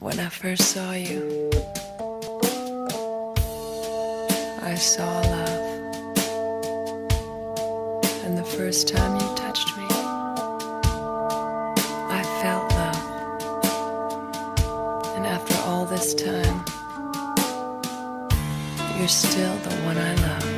When I first saw you, I saw love. And the first time you touched me, I felt love. And after all this time, you're still the one I love.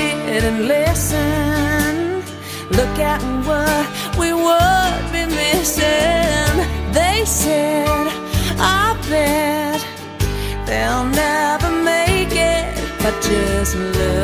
We didn't listen. Look at what we would be missing. They said, I bet they'll never make it. But just look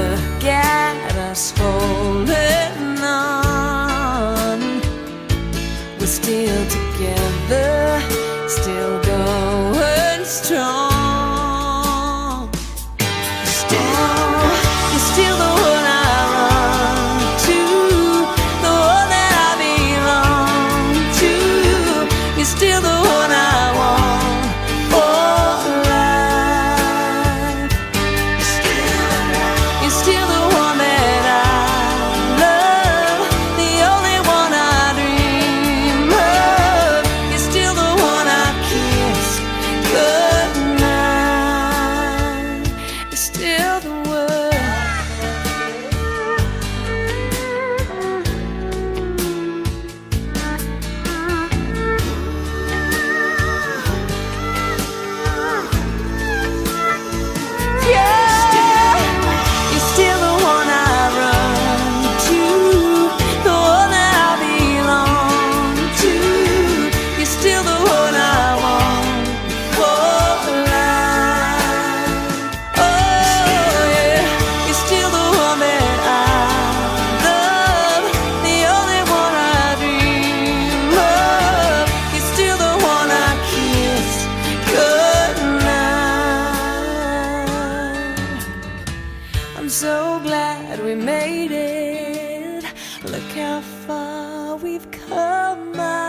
Look how far we've come.